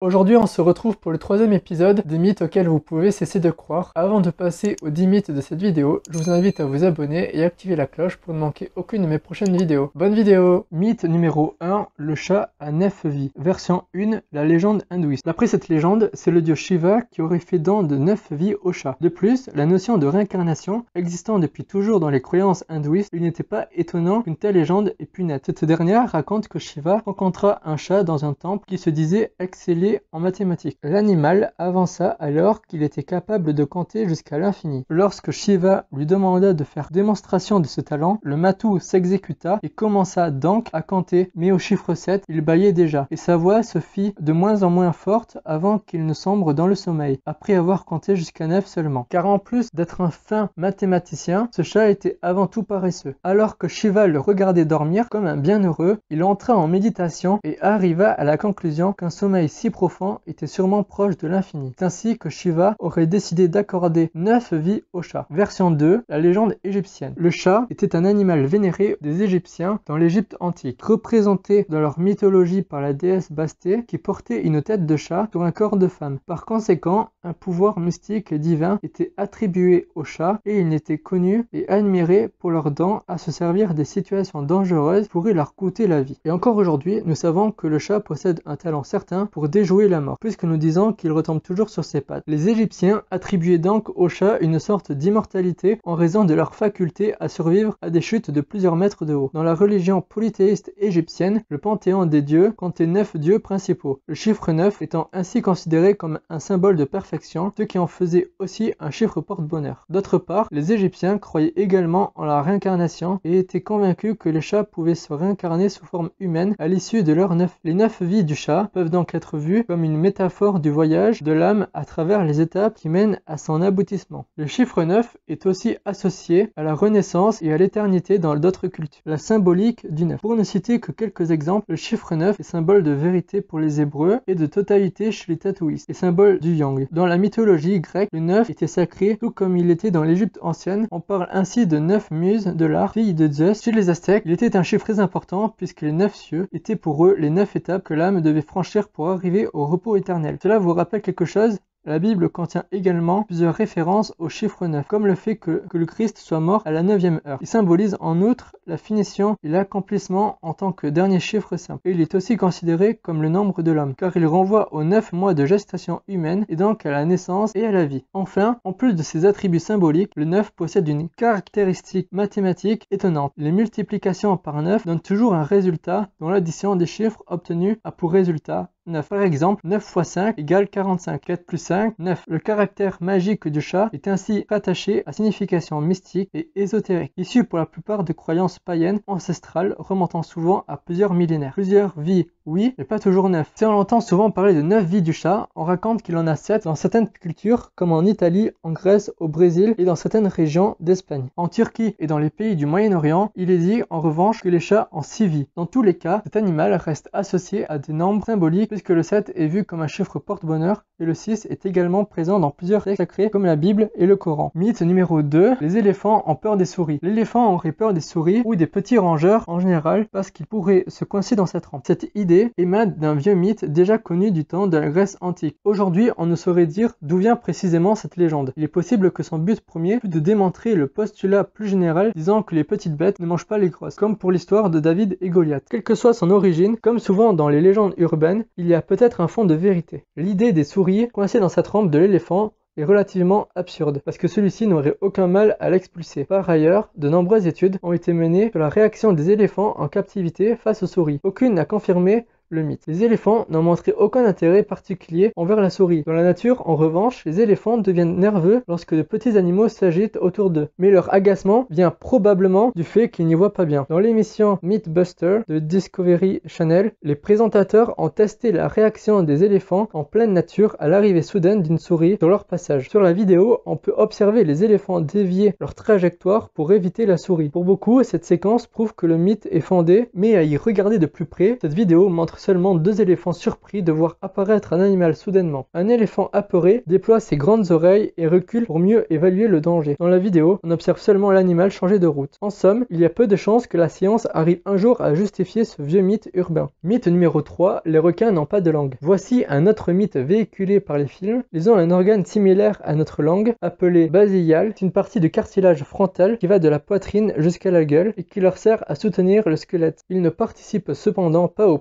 Aujourd'hui, on se retrouve pour le troisième épisode des mythes auxquels vous pouvez cesser de croire. Avant de passer aux 10 mythes de cette vidéo, je vous invite à vous abonner et activer la cloche pour ne manquer aucune de mes prochaines vidéos. Bonne vidéo Mythe numéro 1, le chat à 9 vies. Version 1, la légende hindouiste. D'après cette légende, c'est le dieu Shiva qui aurait fait don de 9 vies au chat. De plus, la notion de réincarnation, existant depuis toujours dans les croyances hindouistes, il n'était pas étonnant qu'une telle légende ait pu naître. Cette dernière raconte que Shiva rencontra un chat dans un temple qui se disait exceller en mathématiques. L'animal avança alors qu'il était capable de compter jusqu'à l'infini. Lorsque Shiva lui demanda de faire démonstration de ce talent, le matou s'exécuta et commença donc à compter, mais au chiffre 7, il baillait déjà, et sa voix se fit de moins en moins forte avant qu'il ne sombre dans le sommeil, après avoir compté jusqu'à 9 seulement. Car en plus d'être un fin mathématicien, ce chat était avant tout paresseux. Alors que Shiva le regardait dormir comme un bienheureux, il entra en méditation et arriva à la conclusion qu'un sommeil si profond était sûrement proche de l'infini. C'est ainsi que Shiva aurait décidé d'accorder 9 vies au chat. Version 2, la légende égyptienne. Le chat était un animal vénéré des Égyptiens dans l'Égypte antique, représenté dans leur mythologie par la déesse Basté qui portait une tête de chat sur un corps de femme. Par conséquent, un pouvoir mystique et divin était attribué au chat et il n'était connu et admiré pour leur don à se servir des situations dangereuses pourraient leur coûter la vie. Et encore aujourd'hui, nous savons que le chat possède un talent certain pour déjouer jouer la mort, puisque nous disons qu'il retombe toujours sur ses pattes. Les Égyptiens attribuaient donc au chat une sorte d'immortalité en raison de leur faculté à survivre à des chutes de plusieurs mètres de haut. Dans la religion polythéiste égyptienne, le panthéon des dieux comptait neuf dieux principaux, le chiffre 9 étant ainsi considéré comme un symbole de perfection, ce qui en faisait aussi un chiffre porte-bonheur. D'autre part, les Égyptiens croyaient également en la réincarnation et étaient convaincus que les chats pouvaient se réincarner sous forme humaine à l'issue de leurs neuf. Les neuf vies du chat peuvent donc être vues comme une métaphore du voyage de l'âme à travers les étapes qui mènent à son aboutissement. Le chiffre 9 est aussi associé à la renaissance et à l'éternité dans d'autres cultures. La symbolique du 9. Pour ne citer que quelques exemples, le chiffre 9 est symbole de vérité pour les Hébreux et de totalité chez les tatouistes, et symbole du yang. Dans la mythologie grecque, le 9 était sacré tout comme il était dans l'Égypte ancienne. On parle ainsi de neuf muses de l'art, fille de Zeus. Chez les Aztèques, il était un chiffre très important puisque les neuf cieux étaient pour eux les neuf étapes que l'âme devait franchir pour arriver au repos éternel. Cela vous rappelle quelque chose? La Bible contient également plusieurs références au chiffre 9, comme le fait que, le Christ soit mort à la neuvième heure. Il symbolise en outre la finition et l'accomplissement en tant que dernier chiffre simple. Et il est aussi considéré comme le nombre de l'homme, car il renvoie aux 9 mois de gestation humaine et donc à la naissance et à la vie. Enfin, en plus de ses attributs symboliques, le 9 possède une caractéristique mathématique étonnante. Les multiplications par 9 donnent toujours un résultat dont l'addition des chiffres obtenus a pour résultat 9. Par exemple, 9 x 5 égale 45. 4 plus 5, 9. Le caractère magique du chat est ainsi attaché à signification mystique et ésotérique, issue pour la plupart de croyances païennes ancestrales remontant souvent à plusieurs millénaires. Plusieurs vies oui, mais pas toujours neuf. Si on entend souvent parler de neuf vies du chat, on raconte qu'il en a sept dans certaines cultures, comme en Italie, en Grèce, au Brésil et dans certaines régions d'Espagne. En Turquie et dans les pays du Moyen-Orient, il est dit en revanche que les chats ont six vies. Dans tous les cas, cet animal reste associé à des nombres symboliques puisque le 7 est vu comme un chiffre porte-bonheur et le 6 est également présent dans plusieurs textes sacrés comme la Bible et le Coran. Mythe numéro 2, les éléphants ont peur des souris. L'éléphant aurait peur des souris ou des petits rongeurs en général parce qu'il pourrait se coincer dans sa trempe. Cette idée émane d'un vieux mythe déjà connu du temps de la Grèce antique. Aujourd'hui, on ne saurait dire d'où vient précisément cette légende. Il est possible que son but premier fût de démontrer le postulat plus général disant que les petites bêtes ne mangent pas les grosses, comme pour l'histoire de David et Goliath. Quelle que soit son origine, comme souvent dans les légendes urbaines, il y a peut-être un fond de vérité. L'idée des souris coincées dans sa trempe de l'éléphant est relativement absurde, parce que celui-ci n'aurait aucun mal à l'expulser. Par ailleurs, de nombreuses études ont été menées sur la réaction des éléphants en captivité face aux souris. Aucune n'a confirmé le mythe. Les éléphants n'ont montré aucun intérêt particulier envers la souris. Dans la nature, en revanche, les éléphants deviennent nerveux lorsque de petits animaux s'agitent autour d'eux. Mais leur agacement vient probablement du fait qu'ils n'y voient pas bien. Dans l'émission Mythbuster de Discovery Channel, les présentateurs ont testé la réaction des éléphants en pleine nature à l'arrivée soudaine d'une souris sur leur passage. Sur la vidéo, on peut observer les éléphants dévier leur trajectoire pour éviter la souris. Pour beaucoup, cette séquence prouve que le mythe est fondé, mais à y regarder de plus près, cette vidéo montre montre seulement deux éléphants surpris de voir apparaître un animal soudainement. Un éléphant apeuré déploie ses grandes oreilles et recule pour mieux évaluer le danger. Dans la vidéo, on observe seulement l'animal changer de route. En somme, il y a peu de chances que la science arrive un jour à justifier ce vieux mythe urbain. Mythe numéro 3, les requins n'ont pas de langue. Voici un autre mythe véhiculé par les films. Ils ont un organe similaire à notre langue, appelé basilial. C'est une partie du cartilage frontal qui va de la poitrine jusqu'à la gueule et qui leur sert à soutenir le squelette. Ils ne participent cependant pas au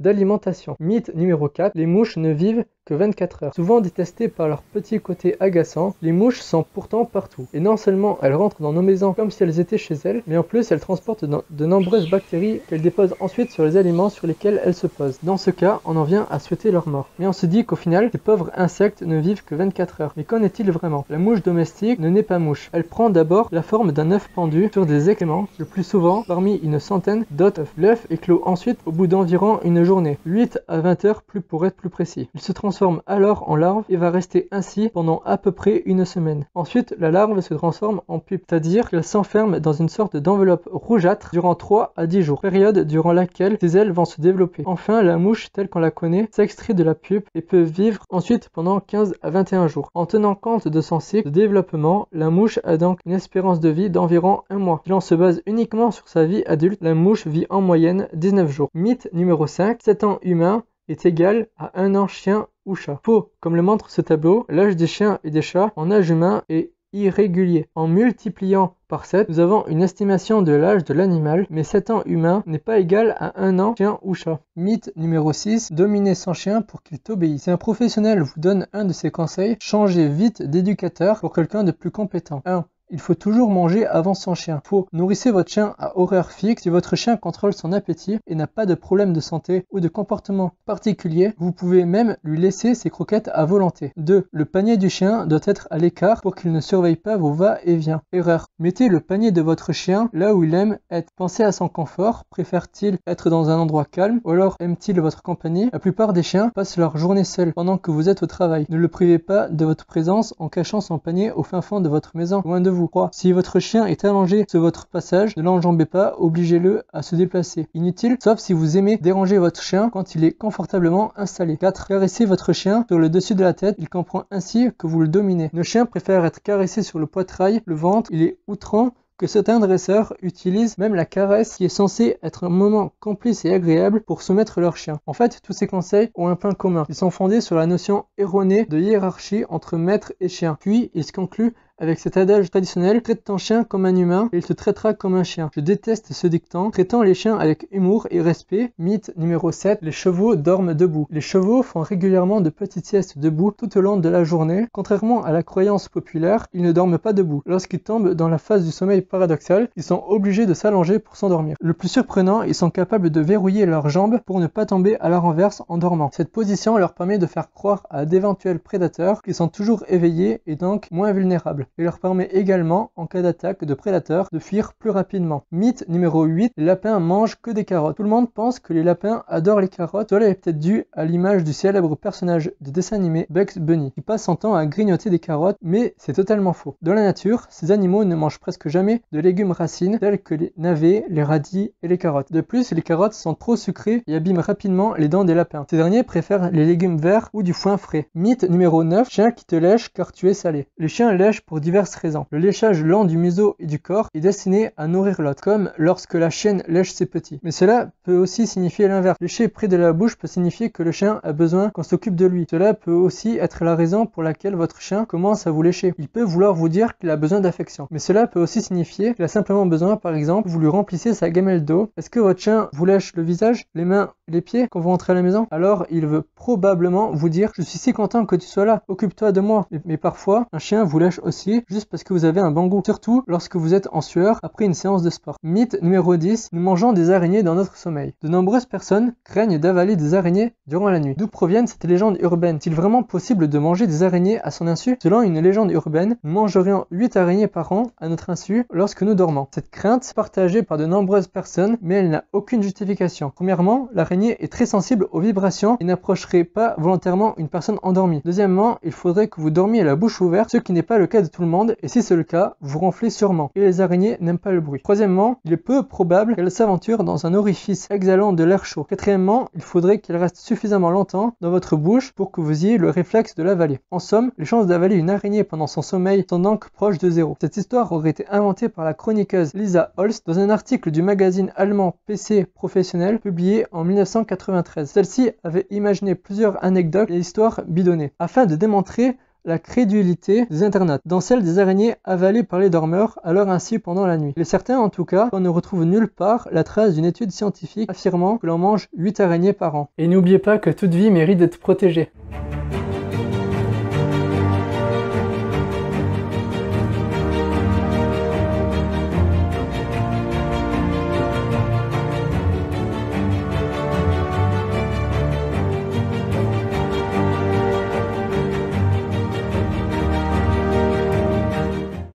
d'alimentation. Mythe numéro 4, les mouches ne vivent que 24 heures. Souvent détestées par leur petit côté agaçant, les mouches sont pourtant partout. Et non seulement elles rentrent dans nos maisons comme si elles étaient chez elles, mais en plus elles transportent de nombreuses bactéries qu'elles déposent ensuite sur les aliments sur lesquels elles se posent. Dans ce cas, on en vient à souhaiter leur mort. Mais on se dit qu'au final, ces pauvres insectes ne vivent que 24 heures. Mais qu'en est-il vraiment? La mouche domestique ne naît pas mouche. Elle prend d'abord la forme d'un œuf pendu sur des écréments, le plus souvent parmi une centaine d'autres œufs. L'œuf éclot ensuite au bout d'environ une journée, 8 à 20 heures plus pour être plus précis. Il se transforme alors en larve et va rester ainsi pendant à peu près une semaine. Ensuite, la larve se transforme en pupe, c'est-à-dire qu'elle s'enferme dans une sorte d'enveloppe rougeâtre durant 3 à 10 jours, période durant laquelle ses ailes vont se développer. Enfin, la mouche telle qu'on la connaît s'extrait de la pupe et peut vivre ensuite pendant 15 à 21 jours. En tenant compte de son cycle de développement, la mouche a donc une espérance de vie d'environ un mois. Si l'on se base uniquement sur sa vie adulte, la mouche vit en moyenne 19 jours. Mythe numéro 5, 7 ans humain est égal à un an chien ou chat. Comme le montre ce tableau, l'âge des chiens et des chats en âge humain est irrégulier. En multipliant par 7, nous avons une estimation de l'âge de l'animal, mais 7 ans humain n'est pas égal à 1 an chien ou chat. Mythe numéro 6, dominer son chien pour qu'il t'obéisse. Si un professionnel vous donne un de ses conseils, changez vite d'éducateur pour quelqu'un de plus compétent. 1. Il faut toujours manger avant son chien. Faux. Nourrissez votre chien à horaire fixe. Si votre chien contrôle son appétit et n'a pas de problème de santé ou de comportement particulier, vous pouvez même lui laisser ses croquettes à volonté. 2. Le panier du chien doit être à l'écart pour qu'il ne surveille pas vos va-et-vient. Erreur. Mettez le panier de votre chien là où il aime être. Pensez à son confort. Préfère-t-il être dans un endroit calme ou alors aime-t-il votre compagnie? La plupart des chiens passent leur journée seuls pendant que vous êtes au travail. Ne le privez pas de votre présence en cachant son panier au fin fond de votre maison, loin de vous. Si votre chien est allongé sur votre passage, ne l'enjambez pas, obligez-le à se déplacer. Inutile, sauf si vous aimez déranger votre chien quand il est confortablement installé. 4. Caressez votre chien sur le dessus de la tête, il comprend ainsi que vous le dominez. Nos chiens préfèrent être caressés sur le poitrail, le ventre, il est outrant que certains dresseurs utilisent même la caresse qui est censée être un moment complice et agréable pour soumettre leur chien. En fait, tous ces conseils ont un point commun. Ils sont fondés sur la notion erronée de hiérarchie entre maître et chien. Puis, ils se concluent avec cet adage traditionnel traite ton chien comme un humain et il te traitera comme un chien. Je déteste ce dictant. Traitant les chiens avec humour et respect. Mythe numéro 7. Les chevaux dorment debout. Les chevaux font régulièrement de petites siestes debout tout au long de la journée. Contrairement à la croyance populaire, ils ne dorment pas debout. Lorsqu'ils tombent dans la phase du sommeil paradoxal, ils sont obligés de s'allonger pour s'endormir. Le plus surprenant, ils sont capables de verrouiller leurs jambes pour ne pas tomber à la renverse en dormant. Cette position leur permet de faire croire à d'éventuels prédateurs qu'ils sont toujours éveillés et donc moins vulnérables et leur permet également, en cas d'attaque de prédateurs, de fuir plus rapidement. Mythe numéro 8, les lapins mangent que des carottes. Tout le monde pense que les lapins adorent les carottes. Cela est peut-être dû à l'image du célèbre personnage de dessin animé Bugs Bunny, qui passe son temps à grignoter des carottes, mais c'est totalement faux. Dans la nature, ces animaux ne mangent presque jamais de légumes racines tels que les navets, les radis et les carottes. De plus, les carottes sont trop sucrées et abîment rapidement les dents des lapins. Ces derniers préfèrent les légumes verts ou du foin frais. Mythe numéro 9, chien qui te lèche car tu es salé. Les chiens lèchent pour diverses raisons. Le léchage lent du museau et du corps est destiné à nourrir l'autre, comme lorsque la chienne lèche ses petits. Mais cela peut aussi signifier l'inverse. Lécher près de la bouche peut signifier que le chien a besoin qu'on s'occupe de lui. Cela peut aussi être la raison pour laquelle votre chien commence à vous lécher. Il peut vouloir vous dire qu'il a besoin d'affection. Mais cela peut aussi signifier qu'il a simplement besoin, par exemple, vous lui remplissez sa gamelle d'eau. Est-ce que votre chien vous lèche le visage, les mains, les pieds quand vous rentrez à la maison Alors il veut probablement vous dire je suis si content que tu sois là, occupe-toi de moi. Mais parfois, un chien vous lèche aussi juste parce que vous avez un bon goût, surtout lorsque vous êtes en sueur après une séance de sport. Mythe numéro 10, nous mangeons des araignées dans notre sommeil. De nombreuses personnes craignent d'avaler des araignées durant la nuit. D'où proviennent cette légende urbaine? Est-il vraiment possible de manger des araignées à son insu? Selon une légende urbaine, nous mangerions 8 araignées par an à notre insu lorsque nous dormons. Cette crainte est partagée par de nombreuses personnes, mais elle n'a aucune justification. Premièrement, est très sensible aux vibrations et n'approcherait pas volontairement une personne endormie. Deuxièmement, il faudrait que vous dormiez la bouche ouverte, ce qui n'est pas le cas de tout le monde et si c'est le cas, vous ronflez sûrement. Et les araignées n'aiment pas le bruit. Troisièmement, il est peu probable qu'elles s'aventurent dans un orifice exhalant de l'air chaud. Quatrièmement, il faudrait qu'elles restent suffisamment longtemps dans votre bouche pour que vous ayez le réflexe de l'avaler. En somme, les chances d'avaler une araignée pendant son sommeil sont donc proches de zéro. Cette histoire aurait été inventée par la chroniqueuse Lisa Holst dans un article du magazine allemand PC Professionnel publié en 1993. Celle-ci avait imaginé plusieurs anecdotes et histoires bidonnées afin de démontrer la crédulité des internautes, dans celle des araignées avalées par les dormeurs, l'heure ainsi pendant la nuit. Il est certain en tout cas qu'on ne retrouve nulle part la trace d'une étude scientifique affirmant que l'on mange 8 araignées par an. Et n'oubliez pas que toute vie mérite d'être protégée.